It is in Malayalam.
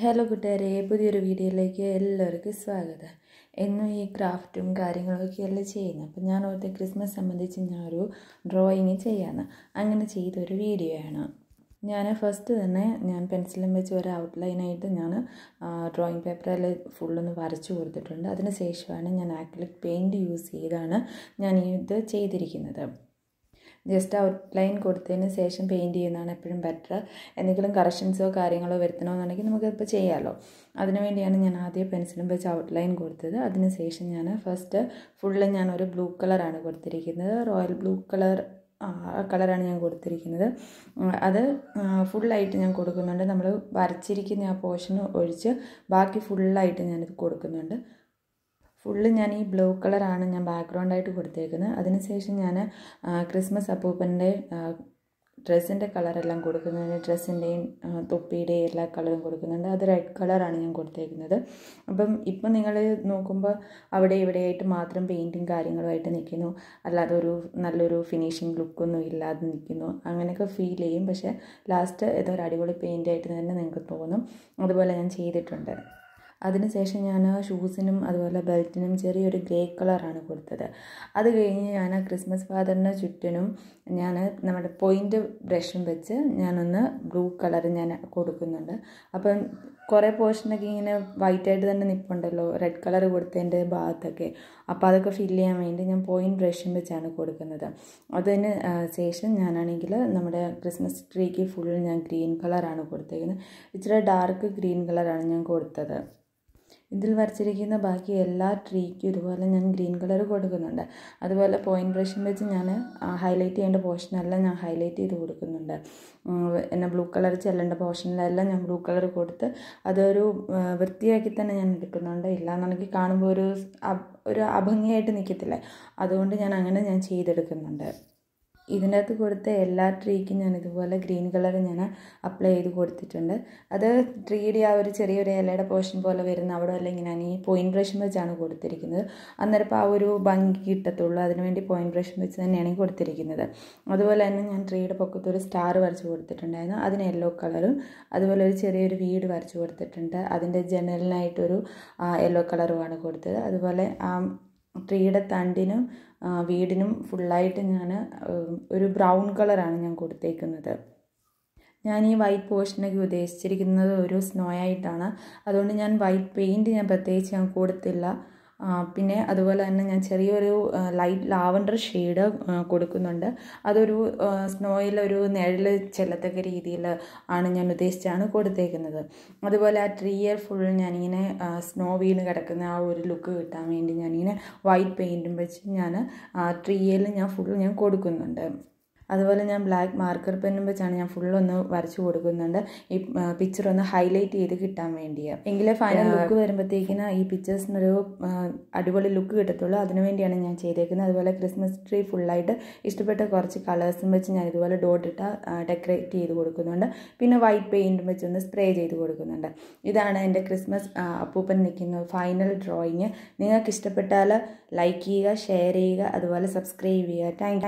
ഹലോ കൂട്ടുകാരെ പുതിയൊരു വീഡിയോയിലേക്ക് എല്ലാവർക്കും സ്വാഗതം. എന്നും ഈ ക്രാഫ്റ്റും കാര്യങ്ങളൊക്കെയല്ലേ ചെയ്യുന്നത് അപ്പം ഞാൻ ഓർത്ത് ക്രിസ്മസ് സംബന്ധിച്ച് ഞാനൊരു ഡ്രോയിങ് ചെയ്യാമെന്ന് അങ്ങനെ ചെയ്തൊരു വീഡിയോ ആണ് ഞാൻ ഫസ്റ്റ് തന്നെ ഞാൻ പെൻസിലും വെച്ച് ഒരു ഔട്ട്ലൈനായിട്ട് ഞാൻ ഡ്രോയിങ് പേപ്പറിൽ ഫുള്ളൊന്ന് വരച്ചു കൊടുത്തിട്ടുണ്ട്. അതിന് ശേഷമാണ് ഞാൻ ആക്രിലിക് പെയിന്റ് യൂസ് ചെയ്താണ് ഞാൻ ഇത് ചെയ്തിരിക്കുന്നത്. ജസ്റ്റ് ഔട്ട്ലൈൻ കൊടുത്തതിന് ശേഷം പെയിന്റ് ചെയ്യുന്നതാണ് എപ്പോഴും ബെറ്റർ എന്തെങ്കിലും കറക്ഷൻസോ കാര്യങ്ങളോ വരുത്തണമെന്നുണ്ടെങ്കിൽ നമുക്കിപ്പോൾ ചെയ്യാമല്ലോ അതിനുവേണ്ടിയാണ് ഞാൻ ആദ്യം പെൻസിലും വെച്ച് ഔട്ട്ലൈൻ കൊടുത്തത്. അതിന് ശേഷം ഞാൻ ഫസ്റ്റ് ഫുള്ള് ഞാൻ ഒരു ബ്ലൂ കളറാണ് കൊടുത്തിരിക്കുന്നത്. റോയൽ ബ്ലൂ കളർ കളറാണ് ഞാൻ കൊടുത്തിരിക്കുന്നത്. അത് ഫുള്ളായിട്ട് ഞാൻ കൊടുക്കുന്നുണ്ട്. നമ്മൾ വരച്ചിരിക്കുന്ന ആ പോർഷൻ ഒഴിച്ച് ബാക്കി ഫുള്ളായിട്ട് ഞാനിത് കൊടുക്കുന്നുണ്ട്. ഫുള്ള് ഞാൻ ഈ ബ്ലൂ കളറാണ് ഞാൻ ബാക്ക്ഗ്രൗണ്ടായിട്ട് കൊടുത്തേക്കുന്നത്. അതിനുശേഷം ഞാൻ ക്രിസ്മസ് അപ്പൂപ്പന്റെ ഡ്രസ്സിന്റെ കളറെല്ലാം കൊടുക്കുന്നുണ്ട്. ഡ്രസ്സിന്റെയും തൊപ്പിയുടെയും എല്ലാ കളറും കൊടുക്കുന്നുണ്ട്. അത് റെഡ് കളറാണ് ഞാൻ കൊടുത്തേക്കുന്നത്. അപ്പം ഇപ്പം നിങ്ങൾ നോക്കുമ്പോൾ അവിടെ ഇവിടെയായിട്ട് മാത്രം പെയിന്റും കാര്യങ്ങളുമായിട്ട് നിൽക്കുന്നു അല്ലാതെ ഒരു നല്ലൊരു ഫിനിഷിങ് ലുക്കൊന്നും ഇല്ലാതെ നിൽക്കുന്നു അങ്ങനെയൊക്കെ ഫീൽ ചെയ്യും. പക്ഷേ ലാസ്റ്റ് ഇതൊരു അടിപൊളി പെയിന്റായിട്ട് തന്നെ നിങ്ങൾക്ക് തോന്നും. അതുപോലെ ഞാൻ ചെയ്തിട്ടുണ്ട്. അതിനുശേഷം ഞാൻ ഷൂസിനും അതുപോലെ ബെൽറ്റിനും ചെറിയൊരു ഗ്രേ കളറാണ് കൊടുത്തത്. അത് കഴിഞ്ഞ് ഞാൻ ക്രിസ്മസ് ഫാദറിന് ചുറ്റിനും ഞാൻ നമ്മുടെ പോയിന്റ് ബ്രഷും വെച്ച് ഞാനൊന്ന് ബ്ലൂ കളർ ഞാൻ കൊടുക്കുന്നുണ്ട്. അപ്പം കുറേ പോർഷനൊക്കെ ഇങ്ങനെ വൈറ്റായിട്ട് തന്നെ നിൽപ്പുണ്ടല്ലോ റെഡ് കളർ കൊടുത്തതിന്റെ ഭാഗത്തൊക്കെ. അപ്പോൾ അതൊക്കെ ഫിൽ ചെയ്യാൻ വേണ്ടി ഞാൻ പോയിന്റ് ബ്രഷും വെച്ചാണ് കൊടുക്കുന്നത്. അതിന് ശേഷം ഞാനാണെങ്കിൽ നമ്മുടെ ക്രിസ്മസ് ട്രീക്ക് ഫുൾ ഞാൻ ഗ്രീൻ കളറാണ് കൊടുത്തേക്കുന്നത്. ഇച്ചിരി ഡാർക്ക് ഗ്രീൻ കളറാണ് ഞാൻ കൊടുത്തത്. ഇതിൽ വരച്ചിരിക്കുന്ന ബാക്കി എല്ലാ ട്രീക്കും ഇതുപോലെ ഞാൻ ഗ്രീൻ കളർ കൊടുക്കുന്നുണ്ട്. അതുപോലെ പോയിന്റ് ബ്രഷും വെച്ച് ഞാൻ ഹൈലൈറ്റ് ചെയ്യേണ്ട പോർഷനെല്ലാം ഞാൻ ഹൈലൈറ്റ് ചെയ്ത് കൊടുക്കുന്നുണ്ട്. എന്നെ ബ്ലൂ കളർ ചെല്ലേണ്ട പോർഷനിലെല്ലാം ഞാൻ ബ്ലൂ കളർ കൊടുത്ത് അതൊരു വൃത്തിയാക്കി തന്നെ ഞാൻ എടുക്കുന്നുണ്ട്. ഇല്ലാന്നുണ്ടെങ്കിൽ കാണുമ്പോൾ ഒരു ഒരു അഭംഗിയായിട്ട് നിൽക്കത്തില്ലേ അതുകൊണ്ട് ഞാൻ അങ്ങനെ ഞാൻ ചെയ്തെടുക്കുന്നുണ്ട്. ഇതിന്റെ അകത്ത് കൊടുത്ത എല്ലാ ട്രീക്കും ഞാൻ ഇതുപോലെ ഗ്രീൻ കളർ ഞാൻ അപ്ലൈ ചെയ്ത് കൊടുത്തിട്ടുണ്ട്. അത് ട്രീയുടെ ആ ഒരു ചെറിയൊരു ഇലയുടെ പോർഷൻ പോലെ വരുന്ന അവിടെ അല്ലെങ്കിൽ ഞാൻ ഈ പോയിന്റ് ബ്രഷും വെച്ചാണ് കൊടുത്തിരിക്കുന്നത്. അന്നേരം ആ ഒരു ഭംഗി കിട്ടത്തുള്ളൂ. അതിനുവേണ്ടി പോയിന്റ് ബ്രഷും വെച്ച് തന്നെയാണ് കൊടുത്തിരിക്കുന്നത്. അതുപോലെ തന്നെ ഞാൻ ട്രീയുടെ പൊക്കത്ത് ഒരു സ്റ്റാർ വരച്ച് കൊടുത്തിട്ടുണ്ടായിരുന്നു. അതിന് യെല്ലോ കളറും അതുപോലെ ഒരു ചെറിയൊരു വീട് വരച്ച് കൊടുത്തിട്ടുണ്ട്. അതിന്റെ ജനലിനായിട്ടൊരു യെല്ലോ കളറുമാണ് കൊടുത്തത്. അതുപോലെ ആ ട്രീയുടെ തണ്ടിനും വീടിനും ഫുള്ളായിട്ട് ഞാൻ ഒരു ബ്രൗൺ കളറാണ് ഞാൻ കൊടുത്തേക്കുന്നത്. ഞാൻ ഈ വൈറ്റ് പോർഷനൊക്കെ ഉദ്ദേശിച്ചിരിക്കുന്നത് ഒരു സ്നോ ആയിട്ടാണ്. അതുകൊണ്ട് ഞാൻ വൈറ്റ് പെയിന്റ് ഞാൻ പ്രത്യേകിച്ച് ഞാൻ കൊടുത്തില്ല. പിന്നെ അതുപോലെ തന്നെ ഞാൻ ചെറിയൊരു ലൈറ്റ് ലാവൻഡർ ഷെയ്ഡ് കൊടുക്കുന്നുണ്ട്. അതൊരു സ്നോയിൽ ഒരു നിഴൽ ചെല്ലത്തക്ക രീതിയിൽ ആണ് ഞാൻ ഉദ്ദേശിച്ചാണ് കൊടുത്തേക്കുന്നത്. അതുപോലെ ആ ട്രീയെ ഫുൾ ഞാനിങ്ങനെ സ്നോ വീണ് കിടക്കുന്ന ആ ഒരു ലുക്ക് കിട്ടാൻ വേണ്ടി ഞാനിങ്ങനെ വൈറ്റ് പെയിന്റും വെച്ച് ഞാൻ ആ ട്രീയിൽ ഞാൻ ഫുൾ ഞാൻ കൊടുക്കുന്നുണ്ട്. അതുപോലെ ഞാൻ ബ്ലാക്ക് മാർക്കർ പെന്നും വെച്ചാണ് ഞാൻ ഫുള്ളൊന്ന് വരച്ചു കൊടുക്കുന്നുണ്ട്. ഈ പിക്ചർ ഒന്ന് ഹൈലൈറ്റ് ചെയ്ത് കിട്ടാൻ വേണ്ടിയാണ് എങ്കിലേ ഫൈനൽ ലുക്ക് വരുമ്പോഴത്തേക്കിന് ഈ പിക്ചേഴ്സിനൊരു അടിപൊളി ലുക്ക് കിട്ടത്തുള്ളൂ. അതിനുവേണ്ടിയാണ് ഞാൻ ചെയ്തേക്കുന്നത്. അതുപോലെ ക്രിസ്മസ് ട്രീ ഫുള്ളായിട്ട് ഇഷ്ടപ്പെട്ട കുറച്ച് കളേഴ്സും വെച്ച് ഞാൻ ഇതുപോലെ ഡോട്ട് ഇട്ട ഡെക്കറേറ്റ് ചെയ്ത് കൊടുക്കുന്നുണ്ട്. പിന്നെ വൈറ്റ് പെയിന്റും വെച്ചൊന്ന് സ്പ്രേ ചെയ്ത് കൊടുക്കുന്നുണ്ട്. ഇതാണ് എന്റെ ക്രിസ്മസ് അപ്പൂപ്പൻ നിൽക്കുന്ന ഫൈനൽ ഡ്രോയിങ് നിങ്ങൾക്ക് ഇഷ്ടപ്പെട്ടാൽ ലൈക്ക് ചെയ്യുക ഷെയർ ചെയ്യുക അതുപോലെ സബ്സ്ക്രൈബ് ചെയ്യുക. താങ്ക്